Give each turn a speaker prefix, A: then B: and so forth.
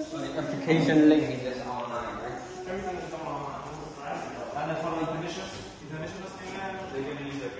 A: Application link is online, right?
B: Everything is online. And for the international, international they're going to use the